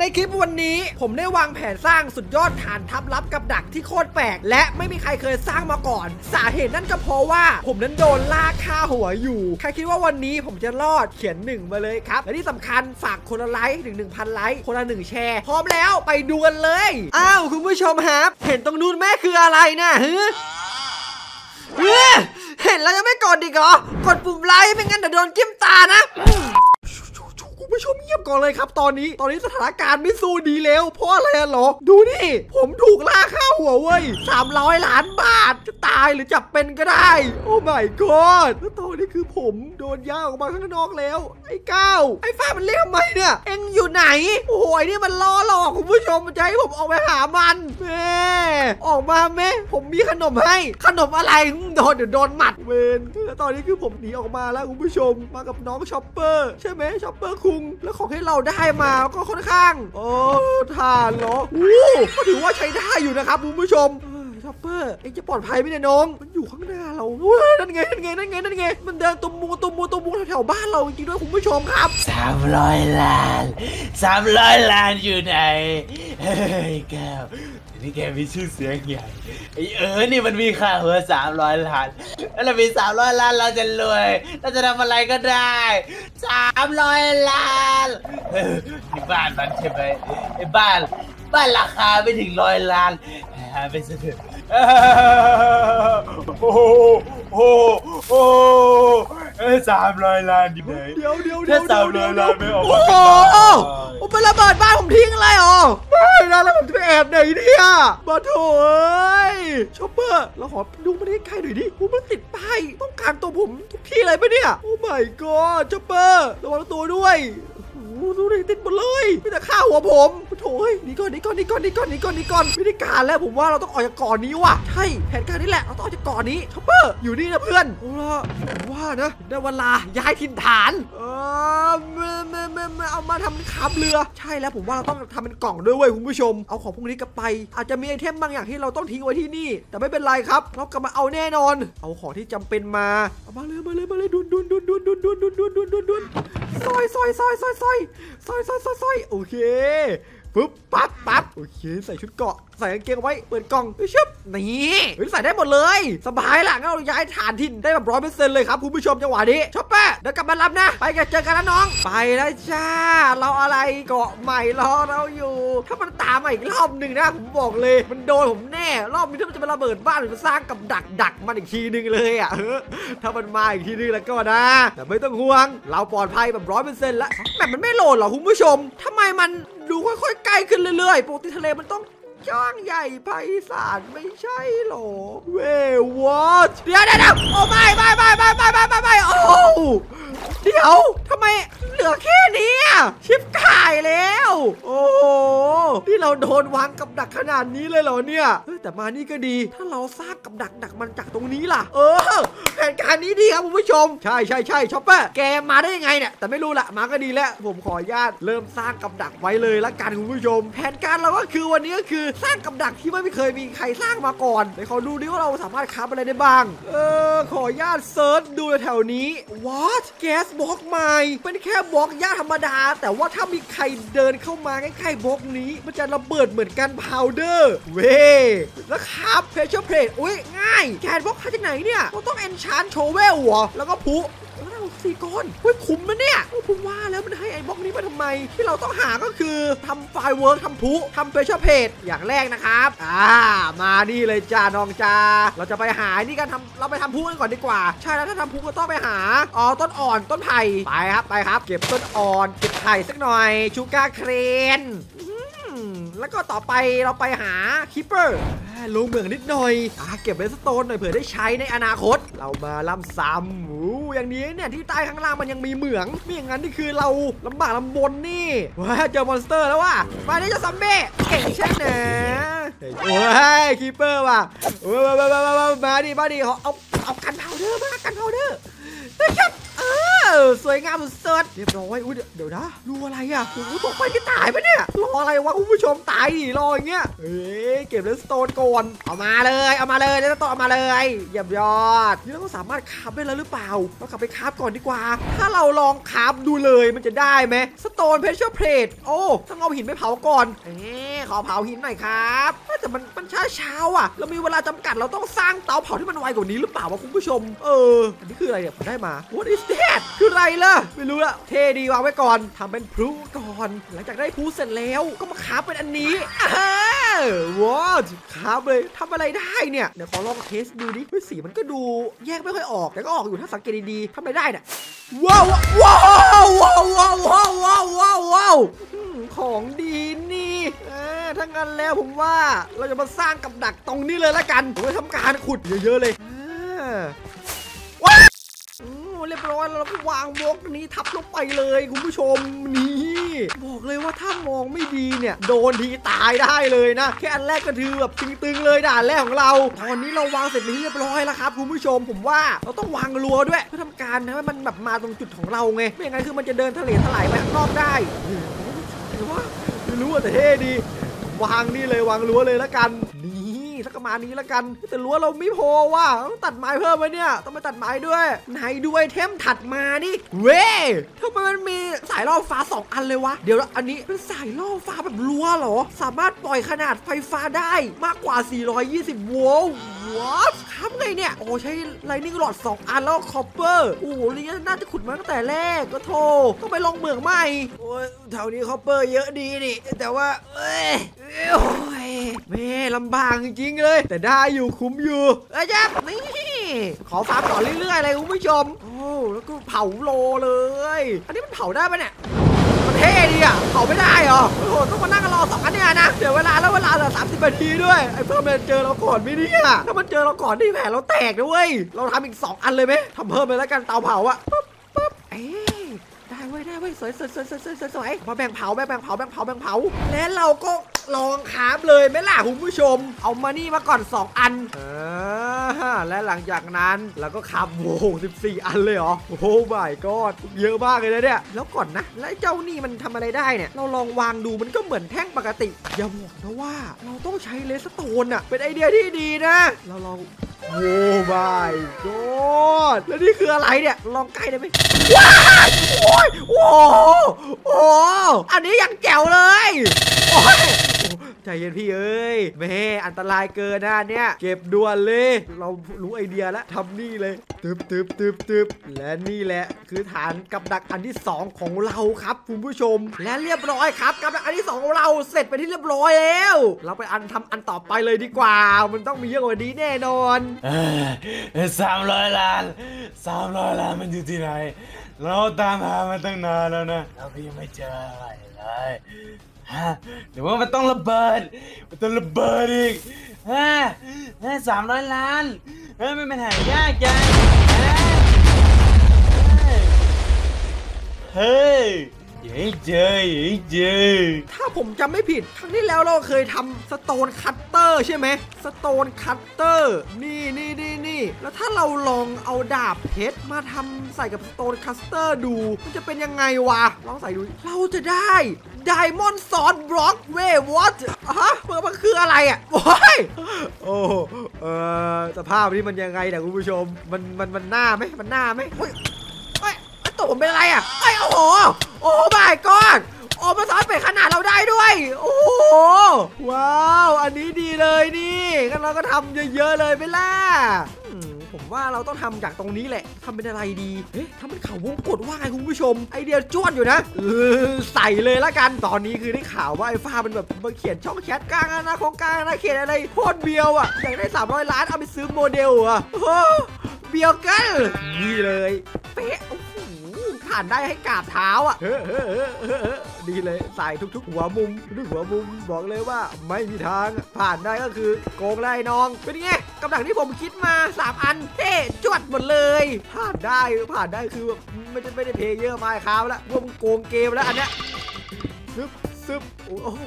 ในคลิปวันนี้ผมได้วางแผนสร้างสุดยอดฐานทัพลับกับดักที่โคตรแปลก และไม่มีใครเคยสร้างมาก่อน สาเหตุนั่นก็เพราะว่า ผมนั้นโดนล่าฆ่าหัวอยู่ ใครคิดว่าวันนี้ผมจะรอดเขียนหนึ่งมาเลยครับ และที่สำคัญฝากคนละไลค์ถึง1,000ไลค์คนละหนึ่งแชร์ พร้อมแล้วไปดูกันเลย อ้าวคุณผู้ชมครับ เห็นตรงนู้นแม่คืออะไรนะฮึเฮ้เห็นแล้วยังไม่กดอีกเหรอกดปุ่มไลค์ไม่งั้นเดี๋ยวโดนจิ้มตานะ คุณผู้ชมเงียบก่อนเลยครับตอนนี้ ตอนนี้สถานการณ์ไม่สู้ดีแล้ว เพราะอะไรอะเหรอ ดูนี่ ผมถูกล่าค่าหัวเว้ย300ล้านบาท จะตายหรือจับเป็นก็ได้ โอ้ my god แล้วตอนนี้คือผมโดนย่าออกมาข้างนอกแล้ว ไอ้ก้าวไอ้ฟ้ามันเรียกทำไมเนี่ย เอ็งอยู่ไหน โอ้ยนี่มันล่อหลอกคุณผู้ชมมันจะให้ผมออกไปหามันแม่ออกมาแม่ผมมีขนมให้ ขนมอะไรโดนเดี๋ยวโดนหมัดเวนแล้วตอนนี้คือผมหนีออกมาแล้วคุณผู้ชมมากับน้องชอปเปอร์ใช่ไหมชอปเปอร์คุง แล้วของที่เราได้มาก็ค่อนข้างโอ้ทานเหรออู้ก็ถือว่าใช้ได้อยู่นะครับคุณผู้ชมเออชอปเปอร์เอ็งจะปลอดภัยไหมเนี่ยน้อง มันอยู่ข้างหน้าเราเว้ยนั่นไงนั่นไงนั่นไงนั่นไง มันเดินตุมมูตุมมูตุมมูแถวๆบ้านเราจริงๆด้วยคุณผู้ชมครับสามร้อยล้านสามร้อยล้านอยู่ไหน เฮ้ยแก้ว นี่แกมีชื่อเสียงใหญ่ไอเออนี่มันมีค่าหัวสามร้อยล้านแล้วเรามีสามร้อยล้านเราจะรวยเราจะทำอะไรก็ได้สามร้อยล้านเออนี่บ้านมันใช่ไหมไอ้บ้านบ้านราคาไม่ถึงร้อยล้านหาไปซะเถอะเออโอ้โหโอ้โหโอ้โหสามร้อยล้านดีไหมเดี๋ยวเดี๋ยวเดี๋ยวถ้าสามร้อยล้านไม่ออกโอ้มา โอ้เป็นระเบิดบ้านผมทิ้งเลยเหรอไม่นะแล้วผมจะไปแอบไหนเนี่ยมาโถเอ้ยชอปเปอร์เราขอดูมันใกล้ๆหน่อยดิโอ้มันติดป้ายต้องการตัวผมทุกที่เลยปะเนี่ย oh my god ชอปเปอร์ระวังตัวด้วย ดูดิติดหมดเลยไม่แต่ฆ่าหัวผมโถ่ยหนีก่อนหนีก่อนหนีก่อนหนีก่อนหนีก่อนหนีก่อนไม่ได้การแล้วผมว่าเราต้องออกจากเกาะนี้ว่ะใช่แผนการนี้แหละเราต้องออกจากเกาะนี้ชอปเปอร์อยู่นี่นะเพื่อนเอาละว่านะได้เวลาย้ายถิ่นฐานเออไม่ไม่ไม่ไม่เอามาทำ craft เรือ ใช่แล้วผมว่าเราต้องทำเป็นกล่องด้วยเว้ยคุณผู้ชมเอาของพวกนี้กลับไป อาจจะมี item บางอย่างที่เราต้องทิ้งไว้ที่นี่ แต่ไม่เป็นไรครับ เรากลับมาเอาแน่นอน เอาของที่จำเป็นมาเอามาเลยมาเลยมาเลยดุนดุนดุนดุนดุนดุนดุนดุนดุนดุนดุน ซอยซอยซอยซอยซอยซอยซอยซอยซอยโอเคปึ๊บปั๊บปั๊บโอเค ใส่ชุดเกราะ ใส่กางเกงไว้เปิดกล่องเชึบนี่ใส่ได้หมดเลย สบายล่ะงั้นเราย้ายฐานถิ่นได้แบบร้อยเปอร์เซ็นต์เลยครับคุณผู้ชมจังหวะนี้ชอปเปอร์เดี๋ยวกลับมารับนะ ไปกันเจอกันนะน้อง ไปแล้วจ้า เราอะไรเกาะใหม่รอเราอยู่ ถ้ามันตามมาอีกรอบหนึ่งนะผมบอกเลย มันโดนผมแน่ รอบนี้ถ้ามันจะมาระเบิดบ้านหรือมาสร้างกับดักดักมันอีกทีหนึงเลยอะถ้ามันมาอีกทีนึงแล้วก็นะแต่ไม่ต้องห่วง เราปลอดภัยแบบร้อยเปอร์เซ็นต์แล้วแบบมันไม่โหลดหรอคุณผู้ชมทำไมมันดูค่อยๆใกล้ขึ้นเรื่อยๆปกติทะเลมันต้อง จ้างใหญ่ไพศาลไม่ใช่หรอ เว้ยวอทเดี๋ยวเดี๋ยวเดี๋ยวโอ้ไม่ไม่ไม่ไม่ไม่ไม่ไม่ไม่โอ้เดี๋ยวทำไมเหลือแค่นี้อะชิบหายแล้ว โอ้โห นี่เราโดนวางกับดักขนาดนี้เลยเหรอเนี่ยเฮ้ยแต่มานี่ก็ดี ถ้าเราสร้างกับดักดักมันจากตรงนี้ล่ะ เออแผนการนี้ดีครับคุณผู้ชม ใช่ใช่ใช่ชอปเปอร์แกมาได้ยังไงเนี่ยแต่ไม่รู้ละมาก็ดีแล้วผมขออนุญาตเริ่มสร้างกับดักไว้เลยละกันคุณผู้ชม แผนการเราก็คือวันนี้ก็คือสร้างกับดักที่ไม่เคยมีใครสร้างมาก่อนเดี๋ยวขอดูดิว่าเราสามารถ craft อะไรได้บ้าง เออขออนุญาต search ดูแถวนี้ what gas บล็อกใหม่เป็นแค่บล็อกหญ้าธรรมดา แต่ว่าถ้ามีใครเดินเข้ามาใกล้ๆบล็อกนี้มันจะระเบิดเหมือน gunpowder เว้แล้วครับ pressure plate อุ้ยง่าย grass block หาจากไหนเนี่ยเราต้อง enchant shovel หรอแล้วก็พลุแล้วเราสี่ก้อนเฮ้ยคุ้มนะเนี่ยโอ้ผมว่าแล้วมันให้ไอ้บล็อกนี้มาทำไม ที่เราต้องหาก็คือทำ firework ทำพลุทำ pressure plate อย่างแรกนะครับ อ่า มานี่เลยจ้าน้องจ้าเราจะไปหานี่กันทำเราไปทำพลุกันก่อนดีกว่า ใช่แล้วถ้าทำพลุก็ต้องไปหาอ๋อต้นอ่อนต้นไผ่ไปครับไปครับ เก็บต้นอ่อนเก็บไผ่สักหน่อย sugar cane แล้วก็ต่อไปเราไปหา creeper ลงเหมืองนิดหน่อยอ่าเก็บ redstone หน่อยเผื่อได้ใช้ในอนาคต เรามาล่ำซ้ำอู้อย่างนี้เนี่ยที่ใต้ข้างล่างมันยังมีเหมืองไม่อย่างนั้นนี่คือเราลำบากลำบนนี่ว้าเจอ monster แล้วว่ะมาดิเจ้าซอมบี้เก่งใช่ไหมโอ้ย creeper ว่ะมาดิมาดิเอาเอาเอา gunpowder มา gunpowder นะครับ อสวยงามสุดเรียบร้อยอุ้ยเดี๋ยวนะรูอะไรอะโอ้โหตกไปที่ตายปะเนี่ยรออะไรวะคุณผู้ชมตายดิรออย่างเงี้ยเอ้ยเก็บ redstone ก่อนเอามาเลยเอามาเลย redstone เอามาเลยเยี่ยมยอดนี่เราสามารถ craft ได้แล้วหรือเปล่าเรากลับไป craft ก่อนดีกว่า ถ้าเราลอง craft ดูเลยมันจะได้ไหม stone pressure plate โอ้ต้องเอาหินไปเผาก่อนเอ๊ะขอเผาหินหน่อยครับแต่มันมันช้าเช้าอะ เรามีเวลาจำกัดเราต้องสร้างเตาเผาที่มันไวกว่านี้หรือเปล่าวะคุณผู้ชม เออ อันนี้คืออะไรเนี่ยผมได้มา What is that คืออะไรล่ะ ไม่รู้ละเท่ดีวางไว้ก่อนทำเป็นพลุก่อน หลังจากได้พลุเสร็จแล้วก็มา craft เป็นอันนี้อ่าว้าว craft เลยทำอะไรได้เนี่ย เดี๋ยวขอลอง test ดูดิสีมันก็ดูแยกไม่ค่อยออก แต่ก็ออกอยู่ถ้าสังเกตดีๆทำอะไรได้เนี่ยว้าวว้าวว้าวว้าวว้าวว้าวว้าวว้าวของดีนี่ถ้างั้นแล้วผมว่าเราจะมาสร้างกับดักตรงนี้เลยละกันผมจะทำการขุดเยอะๆเลย เรียบร้อยแล้วเราก็วางบล็อกนี้ทับลงไปเลยคุณผู้ชมนี่บอกเลยว่าถ้ามองไม่ดีเนี่ย โดนทีตายได้เลยนะ แค่อันแรกก็ถือแบบตึงๆเลยด่านแรกของเรา ตอนนี้เราวางเสร็จเป็นที่เรียบร้อยแล้วครับคุณผู้ชมผมว่าเราต้องวางรัวด้วยเพื่อทำการนะให้มันแบบมาตรงจุดของเราไงไม่อย่างนั้นคือมันจะเดินทะเลถลายไปข้างนอกได้หรือว่าไม่รู้อะแต่เท่ดี วางนี่เลยวางรั้วเลยและกันนี่ สักประมาณนี้ละกัน แต่รั้วเราไม่พอว่ะต้องตัดไม้เพิ่มไว้เนี่ยต้องไปตัดไม้ด้วยไหนด้วยเทมถัดมานี่เว้ยทำไมมันมีสายล่อฟ้า 2 อันเลยวะเดี๋ยวอันนี้เป็นสายล่อฟ้าแบบรั้วเหรอ สามารถปล่อยขนาดไฟฟ้าได้มากกว่า 420 โวลต์ว้าวทำไงเนี่ย โอ้ใช้ lightning rod 2 อันแล้ว copper โอ้โหนี่น่าจะขุดมาตั้งแต่แรกก็โทรต้องไปลองเหมืองใหม่โอ้แถวนี้ copper เยอะดีนี่แต่ว่าเอ้ย แม่ลำบากจริงๆเลย แต่ได้อยู่คุ้มอยู่เอ้ยจ๊บนี่ขอฟาร์มต่อเรื่อยๆเลยคุณผู้ชมโอ้แล้วก็เผาโลเลย อันนี้มันเผาได้ปะเนี่ยมันเท่ดีอะเผาไม่ได้เหรอโอ้โหต้องมานั่งรอสองอันเนี่ยนะเดี๋ยวเวลาแล้วเวลาเหลือสามสิบนาทีด้วยไอ้เพิ่มมันเจอเราก่อนไม่เนี่ยถ้ามันเจอเราก่อนนี่แผลเราแตกนะเว้ยเราทำอีกสองอันเลยไหมทำเพิ่มเลยแล้วกันเตาเผาอะปั๊บปั๊บเอ๊ได้เว้ยได้เว้ยสวยสวยสวยสวยสวยสวยสวยมาแบ่งเผาแบ่งแบ่งเผาแบ่งเผาแบ่งเผาแล้วเราก็ ลองคราฟเลยไหมล่ะคุณผู้ชม เอามานี่มาก่อน 2 อันอ่าและหลังจากนั้นเราก็คราฟโว้14 อันเลยเหรอ โอ้โหบ่ายก็เยอะมากเลยนะเนี่ย แล้วก่อนนะ แล้วเจ้านี่มันทำอะไรได้เนี่ย เราลองวางดูมันก็เหมือนแท่งปกติ อย่าบอกนะว่า เราต้องใช้เลสโตนอะเป็นไอเดียที่ดีนะ เราลองโอ้บายกอดแล้วนี่คืออะไรเนี่ย ลองใกล้ได้ไหมว้าโอ้ยโอ้โหโอ้โหอันนี้ยังแจ๋วเลย โอ้ย ใจเย็นพี่เอ้ยแม่อันตรายเกินนะเนี่ย เก็บด่วนเลย เรารู้ไอเดียแล้วทำนี่เลยตึบตึบตึบตึบและนี่แหละ คือฐานกับดักอันที่ 2 ของเราครับคุณผู้ชม และเรียบร้อยครับกับดักอันที่ 2 ของเราเสร็จไปที่เรียบร้อยแล้ว เราไปอันทำอันต่อไปเลยดีกว่า มันต้องมีเยอะกว่านี้แน่นอนสามร้อยล้านสามร้อยล้านมันอยู่ที่ไหนเราตามหามันตั้งนานแล้วนะเราก็ยังไม่เจออะไรเลย ฮะหรือว่ามันต้องระเบิด มันต้องระเบิดอีกฮะสามร้อยล้านเฮ้ยมันเป็นหายากจังเฮ้ย อย่าให้เจออย่าให้เจอถ้าผมจำไม่ผิด ครั้งที่แล้วเราเคยทำ stonecutter ใช่ไหม stonecutter นี่นี่นี่นี่แล้วถ้าเราลองเอาดาบเพชรมาทำใส่กับ stonecutter ดู มันจะเป็นยังไงวะลองใส่ดู เราจะได้ไดมอนด์ซอนบล็อกเว้ยวอตฮะมันมันคืออะไรอะโอ้ยโอ้เออสภาพนี้มันยังไงเนี่ยคุณผู้ชม มันมันมันหน้าไหมมันหน้าไหมเฮ้ยเอ้ย ตัวผมเป็นอะไรอะเอ้โอ้โห โอ้ my god โอ้มาซ้อนเป็นขนาดเราได้ด้วย โอ้โห ว้าว อันนี้ดีเลยนี่งั้นเราก็ทำเยอะๆเลยไปล่ะผมว่าเราต้องทำจากตรงนี้แหละทำเป็นอะไรดีเอ๊ะทำเป็นข่าววงกดว่าไงคุณผู้ชม ไอเดียจ้วนอยู่นะเออใส่เลยละกัน ตอนนี้คือได้ข่าวว่าไอ้ฟ้ามันแบบมาเขียนช่องแชทกลางอนาคตกลางนาเขตอะไรโคตรเบียวอะ อยากได้ 300 ล้านเอาไปซื้อโมเดลอะเบียวกันนี่เลย เป๊ะ ผ่านได้ให้กราบเท้าอะเฮ้เฮ้เฮ้เฮ้ดีเลยใส่ทุก ๆ หัวมุมทุกหัวมุมบอกเลยว่าไม่มีทางผ่านได้ก็คือโกงได้น้อง เป็นไงกำลังที่ผมคิดมา 3 อันเท่จวดหมดเลย ผ่านได้ผ่านได้คือแบบไม่ได้ไม่ได้ play เยอะมาครับแล้วว่ามึงโกงเกมแล้วอันเนี้ยซึบซึบโอ้โห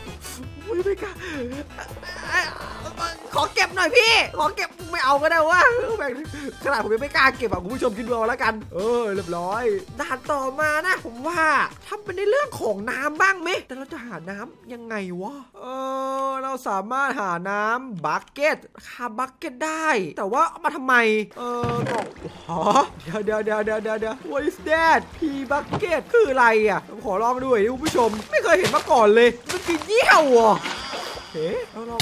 โอ้ยไม่กล้า ขอเก็บหน่อยพี่ ขอเก็บไม่เอาก็ได้วะแม่งขนาดผมยังไม่กล้าเก็บอะคุณผู้ชมคิดดูเอาแล้วกัน เออเรียบร้อย ด่านต่อมานะ ผมว่าทำเป็นในเรื่องของน้ำบ้างไหมแต่เราจะหาน้ำยังไงวะ เออ เราสามารถหาน้ำ bucketคาบักเก็ตได้ แต่ว่าเอามาทำไม เออบอกฮะเดี๋ยวเดี๋ยวเดี๋ยวเดี๋ยวเดี๋ยวเดี๋ยว what is that P bucket คืออะไรอะขอลองดูหน่อยดิคุณผู้ชม ไม่เคยเห็นมาก่อนเลย มันคือเยี่ยวเหรอเฮ้เราลอง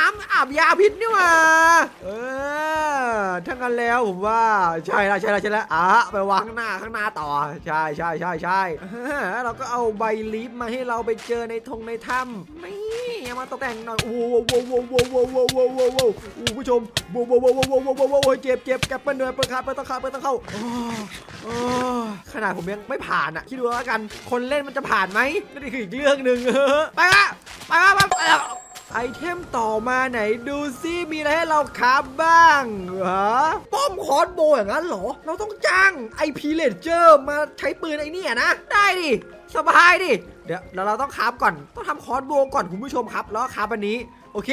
น้ำอาบยาพิษนี่ว่าเออถ้างั้นแล้วผมว่าใช่ละใช่ละใช่ละอะไปวางข้างหน้าข้างหน้าต่อ ใช่ใช่ใช่ใช่เราก็เอาใบลีฟมาให้เราไปเจอในทงในถ้ำนี่มาตกแต่งหน่อยโอ้โหโอ้โหโอ้โหโอ้โหโอ้โหคุณผู้ชมโอ้โหโอ้โหโอ้โหโอ้โหเจ็บเจ็บแกปเปิลเนื้อเปิดขาเปิดตะขาเปิดตะเข้าขนาดผมยังไม่ผ่านอะคิดดูแล้วกัน คนเล่นมันจะผ่านไหมนั่นคืออีกเรื่องหนึ่งไปละไปละไปละ ไอเทมต่อมาไหนดูซิมีอะไรให้เราคราบ้างเหรอป้อมคอร์สโบอย่างนั้นเหรอ เราต้องจ้างไอพีเลเจอร์มาใช้ปืนไอเนี่ยนะ ได้ดิ สบายดิ เดี๋ยวเราต้อง craft ก่อน ต้องทำ crossbow ก่อนคุณผู้ชมครับ แล้ว craft อันนี้ โอเค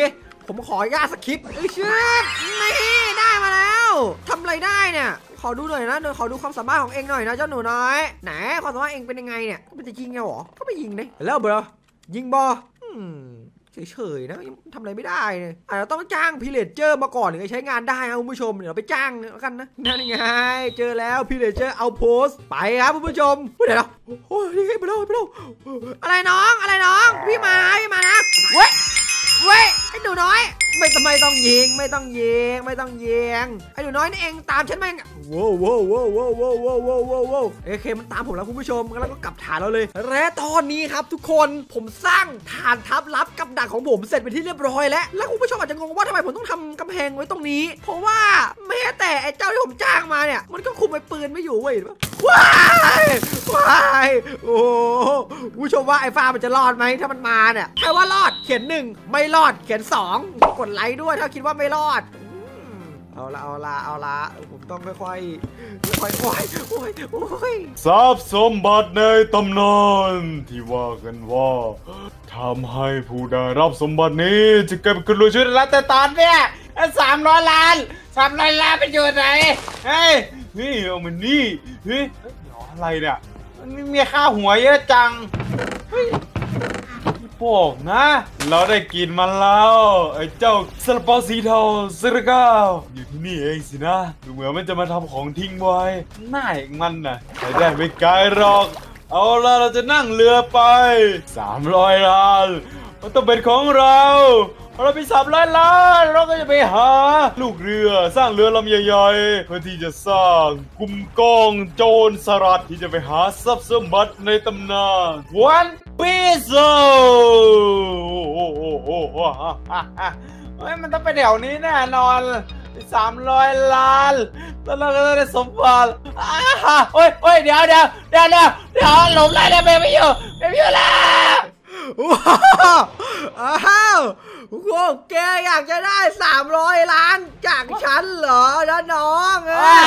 ผมขออนุญาต skip เอ้ยเชื่อนี่ได้มาแล้วทำอะไรได้เนี่ยขอดูหน่อยนะเดี๋ยวขอดูความสามารถของเองหน่อยนะเจ้าหนูน้อยไหนความสามารถเองเป็นยังไงเนี่ยมันจะยิงไงหรอก็ไม่ยิงเลยแล้วเบรอยิงบอ เฉยๆนะยังทำอะไรไม่ได้เลยอาจจะต้องจ้าง pillager มาก่อนถึงจะใช้งานได้นะคุณผู้ชมเดี๋ยวเราไปจ้างแล้วกันนะนั่นไงเจอแล้วพิเลเจอร์เอาโพสไปครับคุณผู้ชมเดี๋ยวนะโอ้ยนี่ไงไปแล้วไปแล้วอะไรน้องอะไรน้องพี่มาพี่มานะเว้ยเว้ยไอ้หนูน้อยไม่ต้องไม่ต้องยิงไม่ต้องยิงไม่ต้องยิงไอ้หนูน้อยนี่เองตามฉันมาว้าวว้าวว้าวว้าวว้าวว้าวว้าวว้าวว้าวโอเคมันตามผมแล้วคุณผู้ชมแล้วก็กลับฐานเราเลย และตอนนี้ครับทุกคนผมสร้างฐานทัพลับ ดักของผมเสร็จเป็นที่เรียบร้อยแล้ว แล้วคุณผู้ชมอาจจะงงว่าทำไมผมต้องทำกำแพงไว้ตรงนี้ เพราะว่าแม้แต่ไอ้เจ้าที่ผมจ้างมาเนี่ย มันก็คุมไอ้ปืนไม่อยู่เว้ยเห็นปะว้ายว้ายโอ้คุณผู้ชมว่าไอ้ฟ้ามันจะรอดไหมถ้ามันมาเนี่ยใครว่ารอดเขียนหนึ่งไม่รอดเขียนสองกดไลค์ด้วยถ้าคิดว่าไม่รอด เอาละเอาละเอาละผมต้องค่อยๆค่อยๆโอ้ยโอ้ยโอ้ยทรัพย์สมบัติในตำนานที่ว่ากันว่าทำให้ผู้ได้รับสมบัตินี้จะเก็บขึ้นรวยชีวิตแล้วแต่ตอนเนี้ยสามร้อยล้านสามร้อยล้านไปอยู่ไหนเฮ้ยนี่เอามันนี่เฮ้ยเดี๋ยวอะไรเนี่ยมันมีค่าหัวเยอะจัง บอกนะ เราได้กินมันแล้ว ไอ้เจ้าสลปอสีเทาสระก้าอยู่ที่นี่เองสินะ ดูเหมือนมันจะมาทำของทิ้งไว้หน้าเองมันน่ะไปได้ไม่ไกลหรอก เอาละเราจะนั่งเรือไป300ล้านมันต้องเป็นของเราเราไปสับล้านล้านเราก็จะไปหา ลูกเรือสร้างเรือลำใหญ่ๆเพื่อที่จะสร้างกุมกองโจรสลัดที่จะไปหาทรัพย์สมบัติในตำนานวัน ปีโซโอ้โอ้โหโอ้โหเฮ้ยมันต้องไปเดี๋ยวนี้แน่นอนสามร้อยล้านแล้วเราก็ได้สมบัติอ้าฮะโอ้ยโอ้ยเดี๋ยวเดี๋ยวเดี๋ยวเดี๋ยวเดี๋ยวหลบเลยนะเบไม่อยู่เบไม่อยู่แล้วว้าวอ้าวโอ้โหแกอยากจะได้300ล้านจากฉันเหรอนะน้องเอ้ย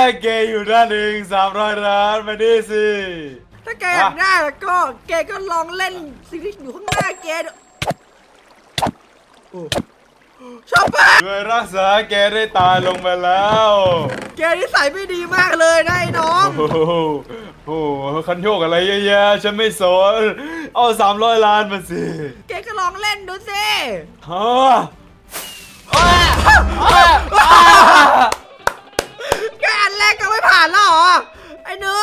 วเกอยู่ด้านเองสามร้อยล้านมาดิสิ ถ้าแกอยากได้แล้วก็แกก็ลองเล่นสิ่งที่อยู่ข้างหน้าแกดูโอ้ชอปเปอร์ช่วยรักษาแกได้ตายลงไปแล้ว แกนิสัยไม่ดีมากเลยนะไอ้น้องโอ้โหโอ้โหคันโยกอะไรเยอะแยะฉันไม่สน เอาสามร้อยล้านมาสิ แกก็ลองเล่นดูสิฮะ แกอันแรกก็ไม่ผ่านแล้วเหรอ ไอ้เนื้อ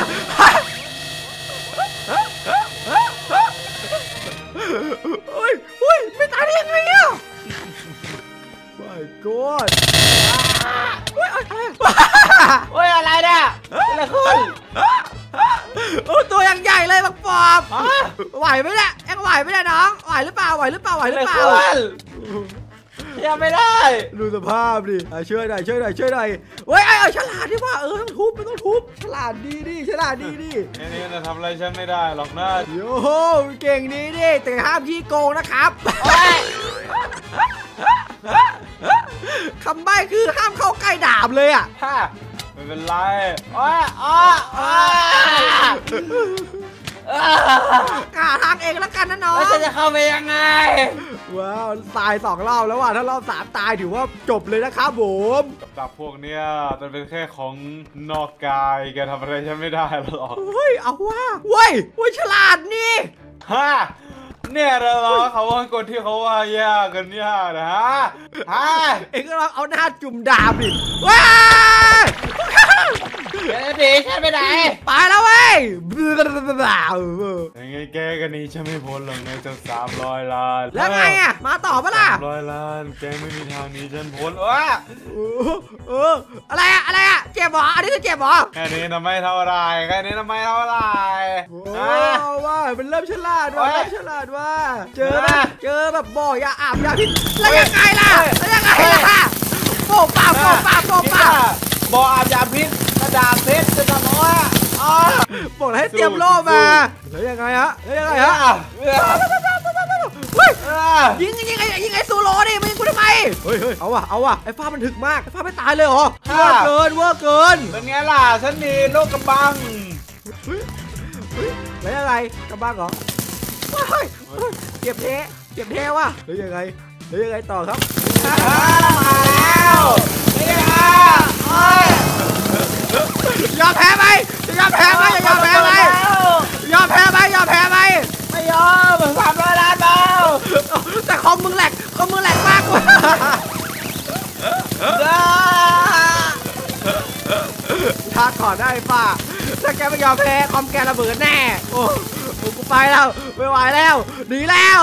ไหวไหมเนี่ยเอ็งไหวไหมเนี่ยน้อง ไหวหรือเปล่า ไหวหรือเปล่า ไหวหอะรืไรอเปล่าขึ้นยังไม่ได้ ดูสภาพดิอะช่วยหน่อยช่วยหน่อยช่วยหน่อยเฮ้ยไอ้เอาฉลาดดิว่าเออต้องทุบมันต้องทุบ ฉลาดดีดิฉลาดดีดิไอ้นี่จะทำอะไรฉันไม่ได้หรอกนะโยโหเก่งดีดิแต่ห้ามขี้โกงนะครับโอ้ยคำใบ้คือห้ามเข้าใกล้ดาบเลยอะฮ่าไม่เป็นไรโอ้ยอ้ออ้อ กาทางเองแล้วกันนะน้องแล้วฉันจะเข้าไปยังไง ว้าวตายสองรอบแล้วว่ะถ้ารอบสามตายถือว่าจบเลยนะครับผมกับดักพวกเนี้ยมันเป็นแค่ของนอกกายแกทำอะไรฉันไม่ได้หรอกเฮ้ยเอาว่าเว้ยเว้ยฉลาดนี่ฮะเนี่ยเหรอเขาว่ากฎที่เขาว่ายากกันยากนะฮะฮะเองก็ลองเอาหน้าจุ่มดาบดิว้ายเดี๋ยว หนีฉันไปไหนไปแล้วเว้ยยังไงแกก็หนีฉันไม่พ้นหรอกไงเจ้าสามร้อยล้านแล้วไงอะมาต่อปะล่ะสามร้อยล้านแกไม่มีทางนี้ฉันพ้นว้าเออออะไรอะอะไรอะเจ็บหรออันนี้คือเจ็บหรอแค่นี้ทำไมเท่าไรแค่นี้ทำไมเท่าไรโอ้ฮะว่ามันเริ่มฉลาดว่าเริ่มฉลาดว่า เจอแบบเจอแบบบ่อยาอาบยาพิษแล้วยังไงล่ะแล้วยังไงล่ะโป๊ะป้าโป๊ะป้าโป๊ะป้าบออาบยาพิษ กระดาษเพชรจะทำเอาว่าอ๋อบอกแล้วให้เตรียมโล่มาแล้วยังไงฮะแล้วยังไงฮะเออเฮ้ยเออยิงยิงไงยิงไงซูโร่ดิมันยิงกูทำไมเฮ้ยเฮ้ยเอาว่ะเอาว่ะไอ้ฟ้ามันถึกมากไอ้ฟ้าไม่ตายเลยเหรอเวอร์เกินเวอร์เกินเป็นไงล่ะฉันมีโรคกำบังเฮ้ยเฮ้ยแล้วยังไงกำบ้างเหรอเฮ้ยเฮ้ยเก็บเทเก็บเทว่ะแล้วยังไงแล้วยังไงต่อครับอ่ามาแล้วนี่ค่ะโอ้ย ยอมแพ้ไหมจะยอมแพ้ไหมจะยอมแพ้ไหมยอมแพ้ไหมยอมแพ้ไหมไม่ยอมสามร้อยล้านเบาแต่คอมมึงแหลกคอมมึงแหลกมากกว่าถ้าก่อได้ป้าถ้าแกไม่ยอมแพ้คอมแกระเบิดแน่ โอ้โอ้ไปแล้ว ไม่ไหวแล้ว หนีแล้ว